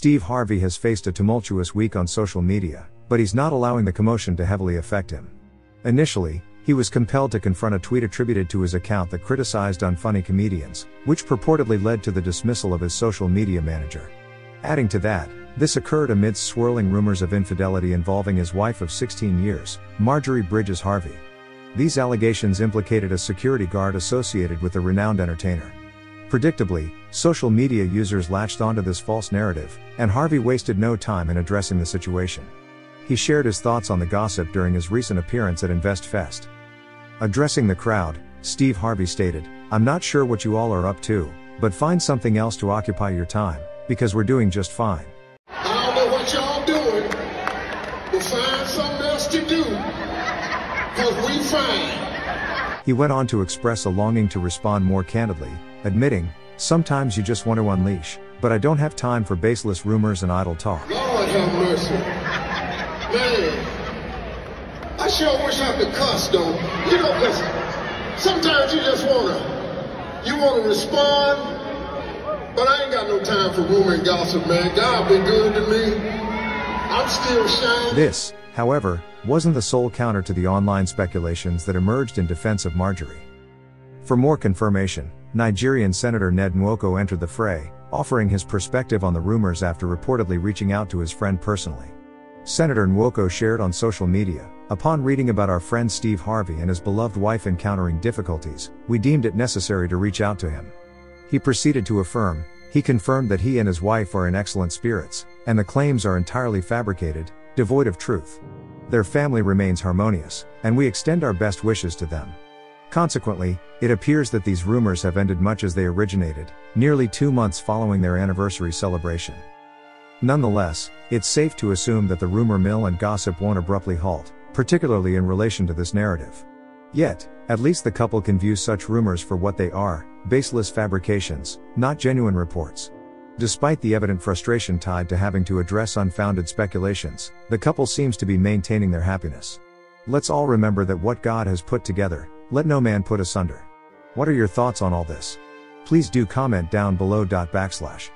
Steve Harvey has faced a tumultuous week on social media, but he's not allowing the commotion to heavily affect him. Initially, he was compelled to confront a tweet attributed to his account that criticized unfunny comedians, which purportedly led to the dismissal of his social media manager. Adding to that, this occurred amidst swirling rumors of infidelity involving his wife of 16 years, Marjorie Bridges Harvey. These allegations implicated a security guard associated with the renowned entertainer. Predictably, social media users latched onto this false narrative, and Harvey wasted no time in addressing the situation. He shared his thoughts on the gossip during his recent appearance at InvestFest. Addressing the crowd, Steve Harvey stated, I'm not sure what you all are up to, but find something else to occupy your time, because we're doing just fine. I don't know what y'all doing, but find something else to do, because we fine. He went on to express a longing to respond more candidly, admitting, Sometimes you just want to unleash, but I don't have time for baseless rumors and idle talk. Lord have mercy. Man, I sure wish I could cuss though. You know, listen, sometimes you just wanna, you wanna respond, but I ain't got no time for rumor and gossip, man. God been good to me. I'm still shining. This, however, wasn't the sole counter to the online speculations that emerged in defense of Marjorie. For more confirmation, Nigerian Senator Ned Nwoko entered the fray, offering his perspective on the rumors after reportedly reaching out to his friend personally. Senator Nwoko shared on social media, upon reading about our friend Steve Harvey and his beloved wife encountering difficulties, we deemed it necessary to reach out to him. He proceeded to affirm, he confirmed that he and his wife are in excellent spirits, and the claims are entirely fabricated, devoid of truth. Their family remains harmonious, and we extend our best wishes to them. Consequently, it appears that these rumors have ended much as they originated, nearly two months following their anniversary celebration. Nonetheless, it's safe to assume that the rumor mill and gossip won't abruptly halt, particularly in relation to this narrative. Yet, at least the couple can view such rumors for what they are baseless fabrications, not genuine reports. Despite the evident frustration tied to having to address unfounded speculations, the couple seems to be maintaining their happiness. Let's all remember that what God has put together, let no man put asunder. What are your thoughts on all this? Please do comment down below. Backslash.